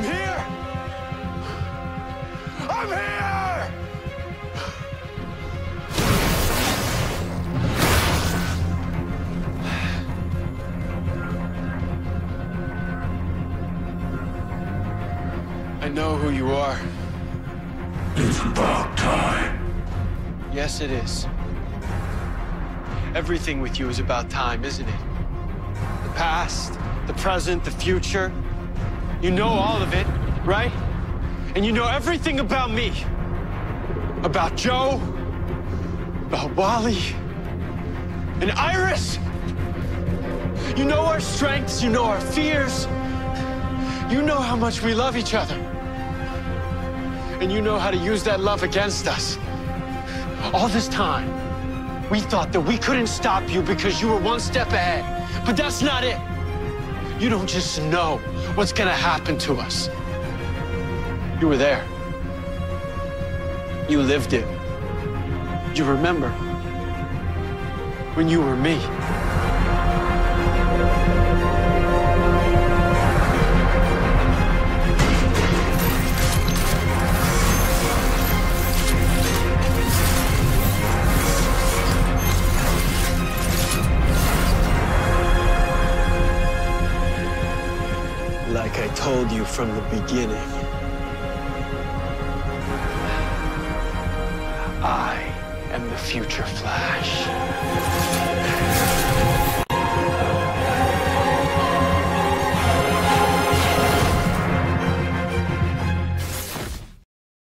I'm here! I'm here! I know who you are. It's about time. Yes, it is. Everything with you is about time, isn't it? The past, the present, the future. You know all of it, right? And you know everything about me. About Joe, about Wally, and Iris. You know our strengths, you know our fears. You know how much we love each other. And you know how to use that love against us. All this time, we thought that we couldn't stop you because you were one step ahead. But that's not it. You don't just know what's gonna happen to us. You were there. You lived it. You remember when you were me. Like I told you from the beginning. I am the future Flash.